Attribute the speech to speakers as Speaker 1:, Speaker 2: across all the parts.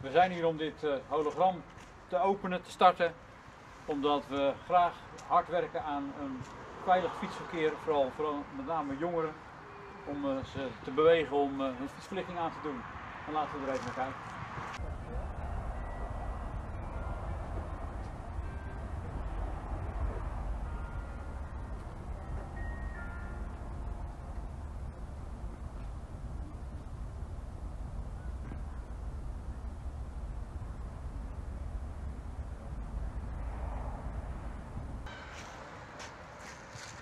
Speaker 1: We zijn hier om dit uh, hologram te openen, te starten, omdat we graag hard werken aan een veilig fietsverkeer, vooral, vooral met name jongeren, om uh, ze te bewegen om uh, hun fietsverlichting aan te doen. En laten we er even naar kijken.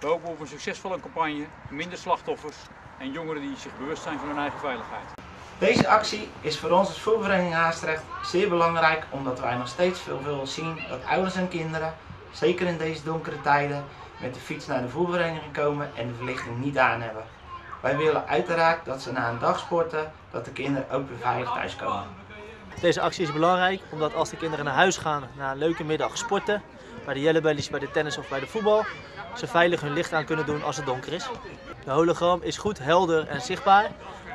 Speaker 1: We hopen op een succesvolle campagne, minder slachtoffers en jongeren die zich bewust zijn van hun eigen veiligheid.
Speaker 2: Deze actie is voor ons als voetbalvereniging Haastrecht zeer belangrijk omdat wij nog steeds veel willen zien dat ouders en kinderen, zeker in deze donkere tijden, met de fiets naar de voetbalvereniging komen en de verlichting niet aan hebben. Wij willen uiteraard dat ze na een dag sporten, dat de kinderen ook weer veilig thuiskomen.
Speaker 3: Deze actie is belangrijk omdat als de kinderen naar huis gaan na een leuke middag sporten, bij de yellowbellies, bij de tennis of bij de voetbal, ze veilig hun licht aan kunnen doen als het donker is. De hologram is goed, helder en zichtbaar.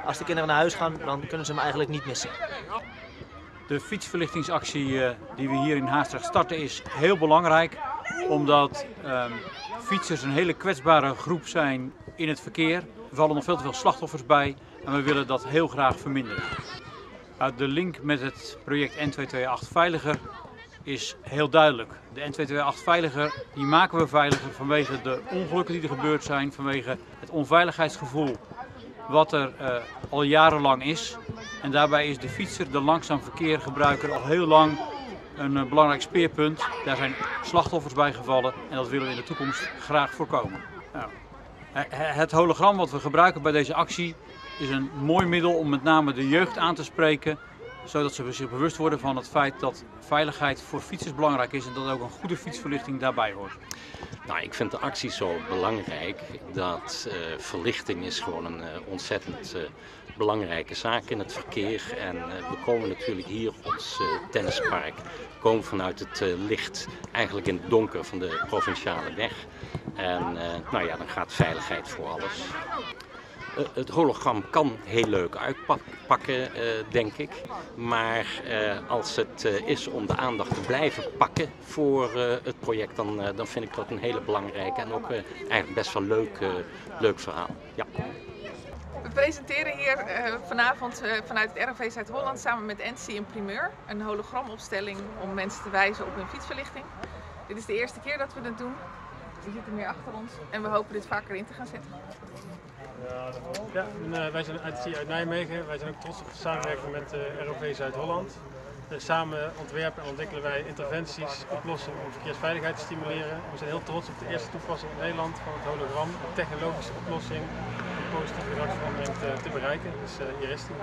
Speaker 3: Als de kinderen naar huis gaan, dan kunnen ze hem eigenlijk niet missen.
Speaker 1: De fietsverlichtingsactie die we hier in Haastrecht starten is heel belangrijk. Omdat um, fietsers een hele kwetsbare groep zijn in het verkeer. Er vallen nog veel te veel slachtoffers bij en we willen dat heel graag verminderen. De link met het project N228 Veiliger is heel duidelijk. De N228 Veiliger die maken we veiliger vanwege de ongelukken die er gebeurd zijn, vanwege het onveiligheidsgevoel wat er uh, al jarenlang is. En daarbij is de fietser, de langzaam verkeergebruiker, al heel lang een uh, belangrijk speerpunt. Daar zijn slachtoffers bij gevallen en dat willen we in de toekomst graag voorkomen. Nou, het hologram wat we gebruiken bij deze actie is een mooi middel om met name de jeugd aan te spreken zodat ze zich bewust worden van het feit dat veiligheid voor fietsers belangrijk is en dat ook een goede fietsverlichting daarbij hoort.
Speaker 4: Nou, ik vind de actie zo belangrijk dat uh, verlichting is gewoon een ontzettend uh, belangrijke zaak in het verkeer. En we komen natuurlijk hier op ons tennispark, we komen vanuit het licht eigenlijk in het donker van de provinciale weg. En nou ja, dan gaat veiligheid voor alles. Het hologram kan heel leuk uitpakken, denk ik. Maar als het is om de aandacht te blijven pakken voor het project, dan, dan vind ik dat een hele belangrijke en ook eigenlijk best wel leuk, leuk verhaal. Ja.
Speaker 5: We presenteren hier vanavond vanuit het ROV Zuid-Holland samen met NC een primeur. Een hologramopstelling om mensen te wijzen op hun fietsverlichting. Dit is de eerste keer dat we het doen. Die zitten meer achter ons en we hopen dit vaker in te gaan zetten.
Speaker 6: Ja, en, uh, wij zijn uit, uit Nijmegen. Wij zijn ook trots op de samenwerking met uh, ROV Zuid-Holland. Uh, samen ontwerpen en ontwikkelen wij interventies, oplossingen om verkeersveiligheid te stimuleren. we zijn heel trots op de eerste toepassing in Nederland van het hologram, een technologische oplossing om positieve gedragsverandering te, te bereiken. Dus hier is die.